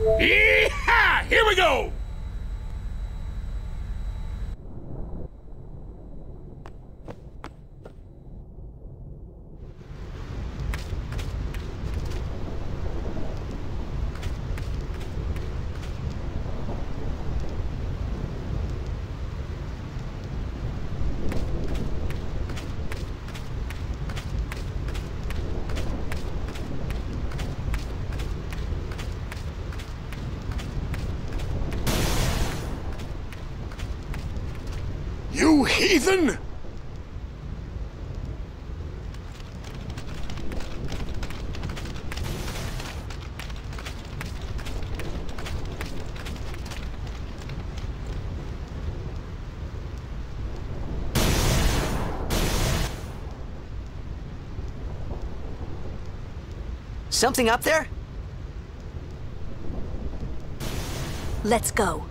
Yeehaw! Here we go! You heathen! Something up there? Let's go.